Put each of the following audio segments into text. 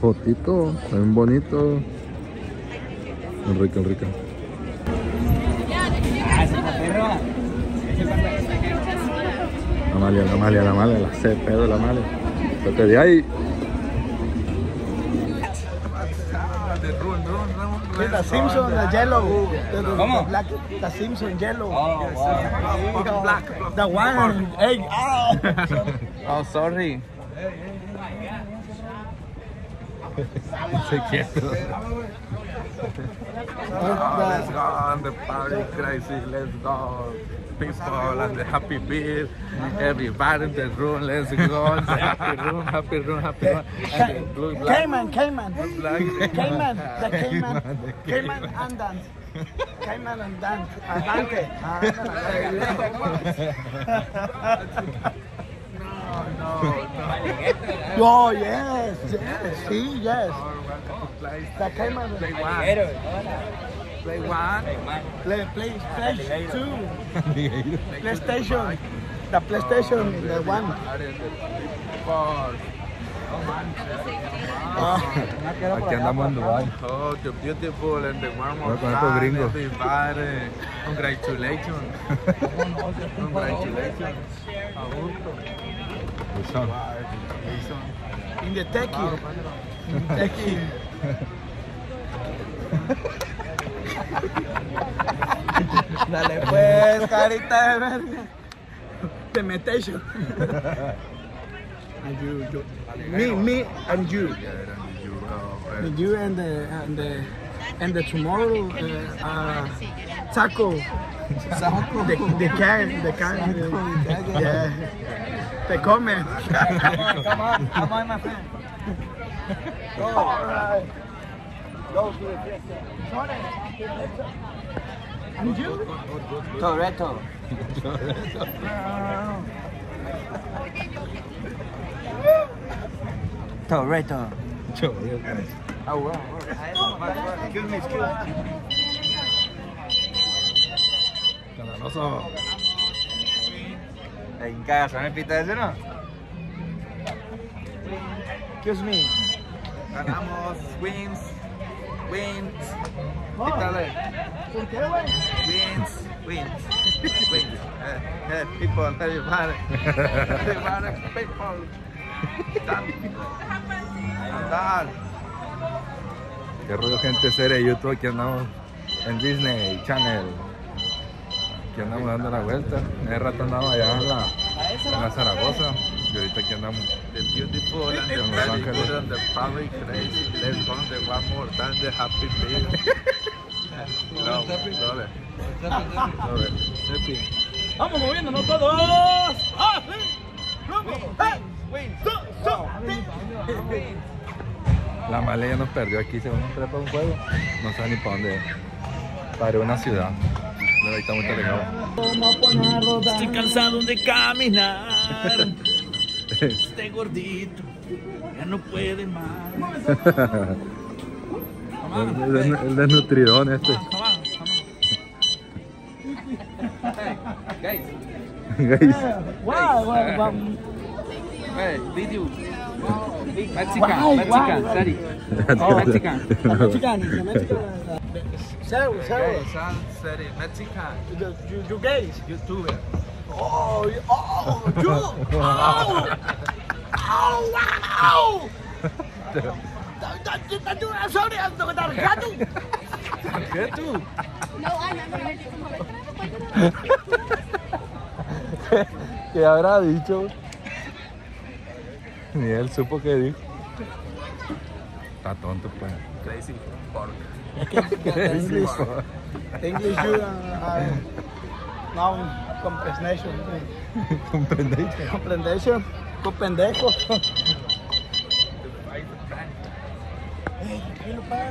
Fotito, bien bonito. Enrique, Enrique. Amalia, la Amalia, la Amalia, la sé, pedo, la Amalia. Vete de ahí. The Simpson, the yellow. The, the, the black, the Simpson yellow. Oh, wow. black. The one. Hey, ah. Oh, sorry. Se quieto. Let's go on the party crazy, let's go. People and the happy beer, everybody in the room, let's go the happy room, happy room, happy room. And the blue black, Cayman, Cayman. black. Cayman, the Cayman. Cayman and dance. Cayman and dance. Andante. Oh, yes, yes, yes. The Cayman. play one, play one. Play, play, play two. PlayStation. The PlayStation, the ah, one. Four. Ah. Aquí andamos en Dubai. Oh, you're beautiful and the one more Voy con estos time, gringos. everybody. Congratulations. Congratulations. Eso. In the techie. In the techie. Dale pues, carita de verga. Temptation. and you, you. Me, me, and you. And you and the and the and the tomorrow uh, uh, taco. The, the can, the can. Yeah. Te come. Come on, come on, my friend. All right. Anju? Toretto. Toretto. Toretto. Oh, wow. Excuse me, excuse me. Canaloso. Hey, guys, trying to beat that, isn't it? Excuse me. Ganamos, wins. Wins, Quítale. ¿Por qué, güey? wins, wins, wins. Eh, eh, people, everybody, everybody, people. Dan. Andar. Qué rollo gente seria de YouTube. Aquí andamos en Disney Channel. Aquí andamos dando la vuelta. Hace rato andamos allá en la, en la Zaragoza. Y ahorita aquí andamos. The beautiful and the very good and the probably crazy. Let's go the one more time, the happy beer. No. Happy. Vamos moviéndonos todos. ¡Ah. La Male ya nos perdió aquí. Se nos trepa un juego. No sabe ni para dónde. Para una ciudad. Pero ahí está muy rodar. Estoy cansado de caminar. Este gordito ya no puede más. El, el- el desnutridón este. Guys, Guys. Guau, guau, guau. hey, video. Why, Mexican, Mexican, sorry. Oh, Mexican. Mexican, Mexican. Hey, zero. son, Seri, Mexican, You, you, you gays. YouTuber. Oh, oh, you. Oh, oh, wow. I'm not gonna cut you. ¿Qué habrá dicho? Ni él supo qué dijo. Está tonto, pues. Crazy pork. English, English, you uh, now comprehension, ¿Comprendéis? comprehension, con pendejo.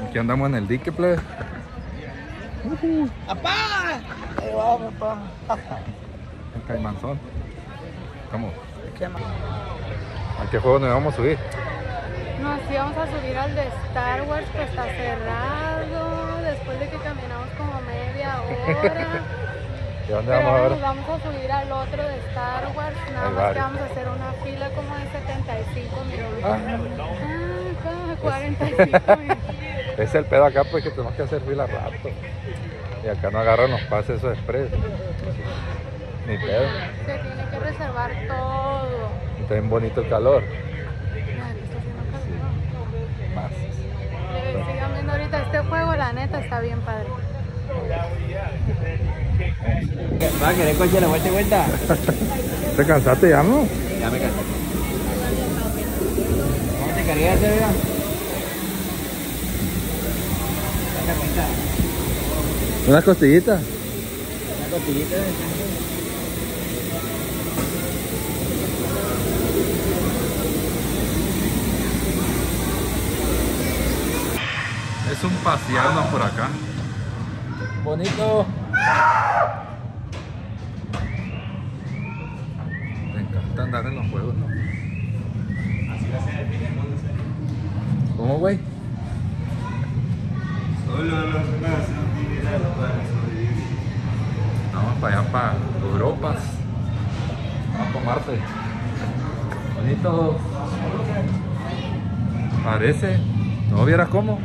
Aquí andamos en el dique, plebe. ¡Apá! Ahí va, papá. El caimanzón. ¿Cómo? ¿A qué juego nos vamos a subir? Nos íbamos a subir al de Star Wars que está cerrado después de que caminamos como media hora. ¿Y dónde Pero vamos ahora vamos a subir al otro de Star Wars. Nada Hay más que vamos a hacer una fila como de 75 minutos. Ah. Ah, 45 minutos. Es el pedo acá pues que tenemos que hacer fila rato. Y acá no agarran los pases esos express. Ni pedo. Se tiene que reservar todo. Está bien bonito el calor. Más. Sigan viendo ahorita este juego, la neta está bien padre. ¿Va a querer coche la vuelta y vuelta? ¿Te cansaste ya, no? Ya me cansé. ¿Cómo te cargaste, vea? Unas costillitas. Una costillita de Es un pasearnos por acá. Bonito. Me encanta andar en los juegos, ¿no? ¿Cómo, güey? Vamos para allá, para Europas. Vamos para Marte. Bonito. Parece. ¿No vieras cómo?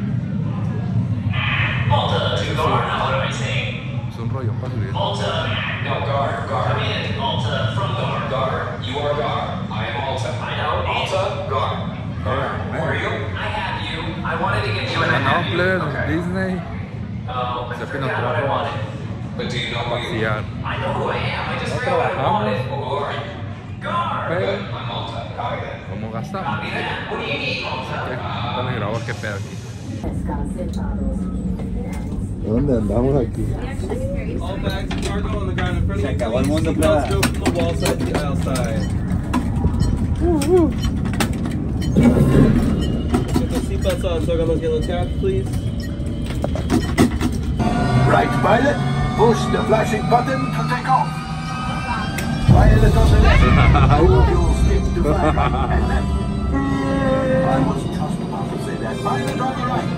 Es un rollo para subir. ¿Dónde andamos aquí? On the one the. Woo. Put the seatbelts on so I got please. Right, pilot. Push the flashing button to take off. Pilot on the left. Hold your stick to fly right and left. I was just about to say that. Pilot on the right.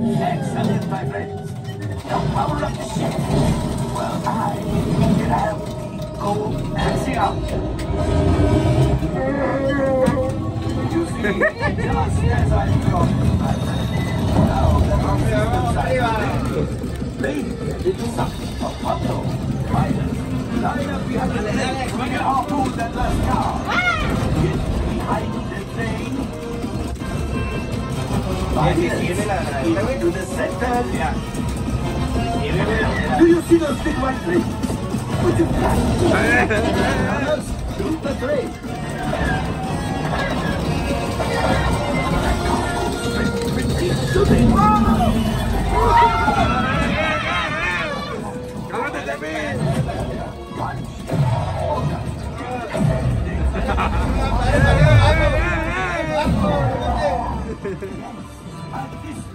Excellent, my friends. Now power up the ship. Well, I can have go axial. You see, just as I thought, my friend. Now the systems are ready. It's something for Pablo. Pilots, line up behind the next bring it harpoon that last car. Do you see those big white plates? Put it back. Shoot the Thank you.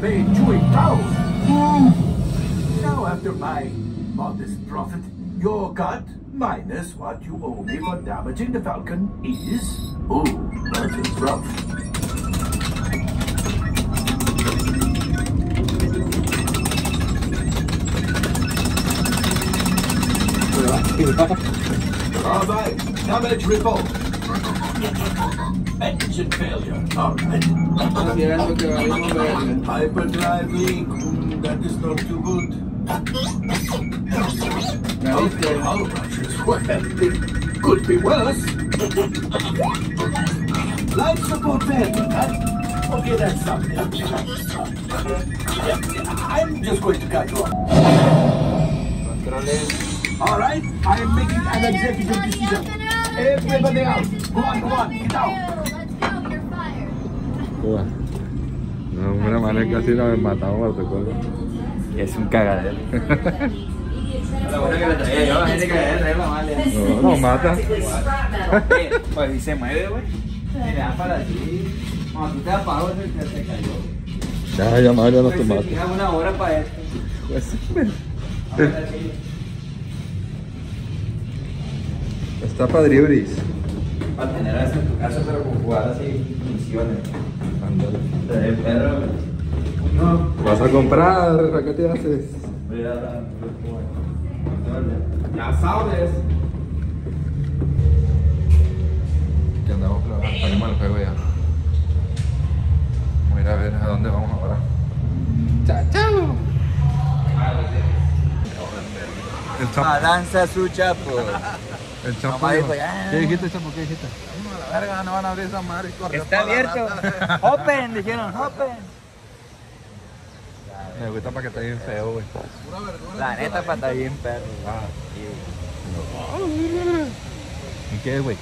made Chewie proud. Hmm. Now, after my modest profit, your cut minus what you owe me for damaging the Falcon is. Oh, that is rough. All right, damage report. Engine failure. All right. Hyperdrive leak. That is not too good. Okay, hull pressures. Well, it could be worse. Life support failure. huh? Okay, that's something. I'm just going to cut you off. All right, I am making an executive decision. Everybody out. Go on, go on, get out. Uah. No, una manera casi nos matamos, ¿te acuerdas? Es un cagadero. Que traía yo, la gente que le trae la mala. No, nos mata. Pues si se mueve, güey. Le da para allí. Cuando tú te apagas, se se cayó. Ya, ya Mario nos Pues, tomate. fija una hora para esto. Pues, Está padribris. Para tener eso en tu casa, pero con jugar así misiones. Te perro, güey. No. ¿Vas a comprar? ¿A qué te haces? Voy a dar. Ya sabes. Que andamos, salimos al juego ya. Vamos a ir a ver a dónde vamos ahora. Chao, chao. El chapo. Avanza su chapo. El chapo. Mamá dijo, dijo, ya. ¿Qué dijiste, chapo? ¿Qué dijiste? Verga, no van a abrir esa madre. corre Está la abierto. Open, dijeron, open. Me gusta para que esté bien feo, güey. La neta, para estar bien perro. ¿Y qué, güey?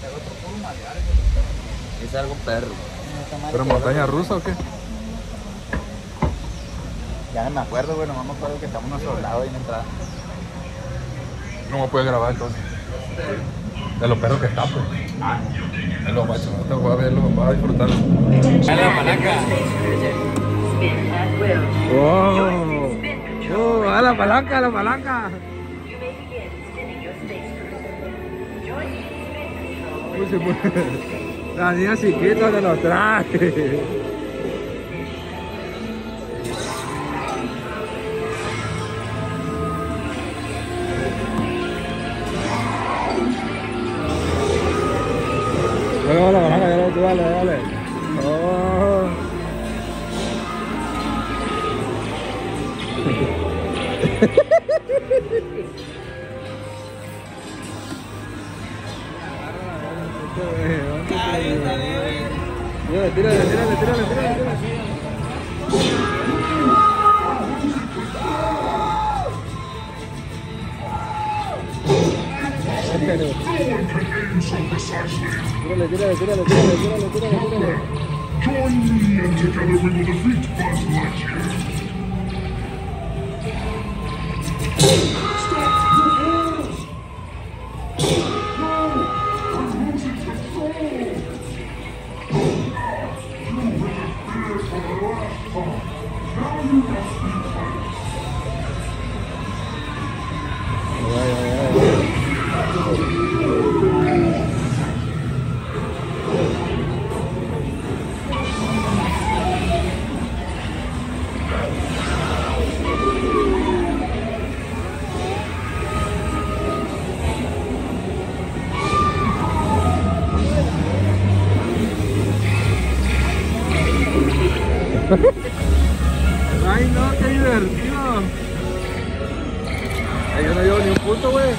Es algo perro. ¿Pero montaña rusa o qué? Ya no me acuerdo, güey, nomás me acuerdo que estamos unos soldados ahí en la entrada. No me puedes grabar entonces. De los perros que está, pues. Es lo macho, no te voy a verlo, voy a disfrutarlo. la palanca. ¡Oh! ¡Oh! ¡A la palanca, a la palanca! Uy, se puede- La niña chiquita de los trajes. Ya lo tú dale, dale. Oh. Tírale, tírale, tírale, tírale, tírale, pero... Tírale, tírale, tírale, tírale, tírale, tírale, tírale. Join me and together we will defeat Buzz Lightyear. Ay, no, qué divertido. Ay, no llevo ni un punto, güey.